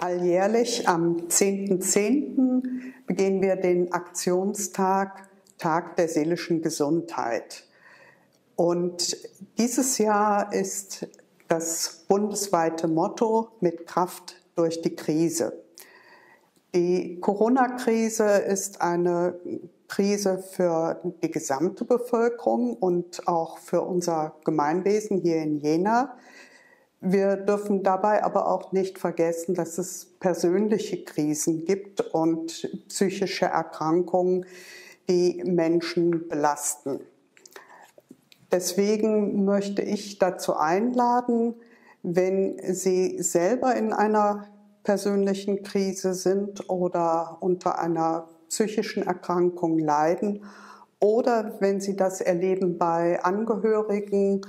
Alljährlich am 10.10. .10. begehen wir den Aktionstag Tag der seelischen Gesundheit. Und dieses Jahr ist das bundesweite Motto mit Kraft durch die Krise. Die Corona-Krise ist eine Krise für die gesamte Bevölkerung und auch für unser Gemeinwesen hier in Jena. Wir dürfen dabei aber auch nicht vergessen, dass es persönliche Krisen gibt und psychische Erkrankungen, die Menschen belasten. Deswegen möchte ich dazu einladen, wenn Sie selber in einer persönlichen Krise sind oder unter einer psychischen Erkrankung leiden oder wenn Sie das erleben bei Angehörigen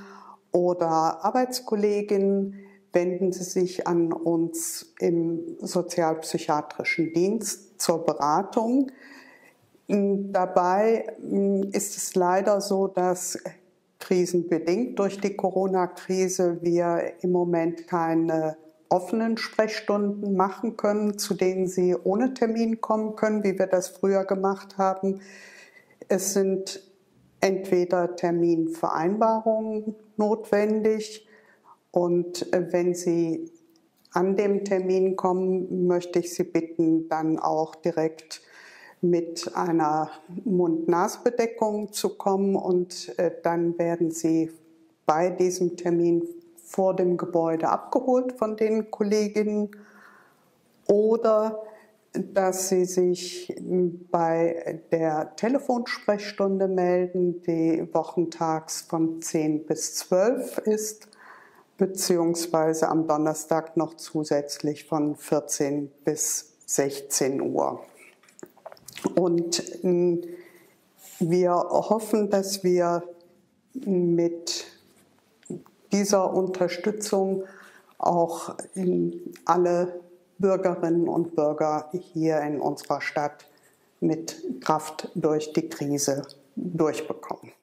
oder Arbeitskolleginnen, wenden Sie sich an uns im sozialpsychiatrischen Dienst zur Beratung. Dabei hm, ist es leider so, dass krisenbedingt durch die Corona-Krise wir im Moment keine offenen Sprechstunden machen können, zu denen Sie ohne Termin kommen können, wie wir das früher gemacht haben. Es sind entweder Terminvereinbarungen notwendig und äh, wenn Sie an dem Termin kommen, möchte ich Sie bitten, dann auch direkt mit einer Mund-Nas-Bedeckung zu kommen und äh, dann werden Sie bei diesem Termin vor dem Gebäude abgeholt von den Kolleginnen oder dass Sie sich bei der Telefonsprechstunde melden, die wochentags von 10 bis 12 ist, beziehungsweise am Donnerstag noch zusätzlich von 14 bis 16 Uhr. Und hm, wir hoffen, dass wir mit dieser Unterstützung auch alle Bürgerinnen und Bürger hier in unserer Stadt mit Kraft durch die Krise durchbekommen.